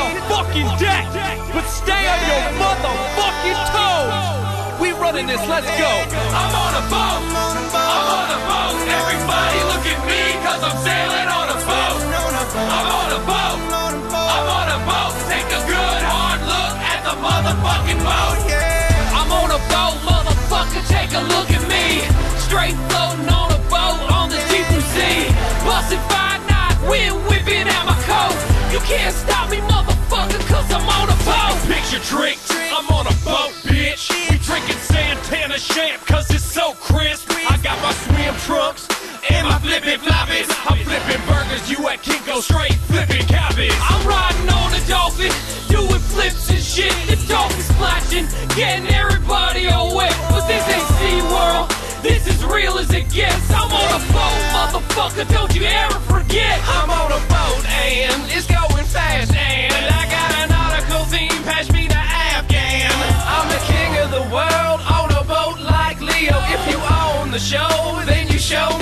the place hit the fucking deck, but stay on your motherfucking toes. We running this, let's go. I'm on a boat, I'm on a boat. Everybody look at me, cause I'm sailing on a boat. I'm on a boat, I'm on a boat. Take a good hard look at the motherfucking boat. I'm on a boat, motherfucker, take a look at me. Straight floating on a boat on the deep blue sea. Busted five knot, wind whipping out my coat. You can't Picture drink, I'm on a boat, bitch. We drinking Santana champ, cause it's so crisp. I got my swim trunks and my flippin' floppies. I'm flipping burgers, you at Kinko, straight flipping cabbage. I'm riding on a dolphin, doing flips and shit. The dolphin splashing, getting everybody all wet. But this ain't SeaWorld. This is real as it gets. I'm on a boat, motherfucker. Don't you ever show, then you show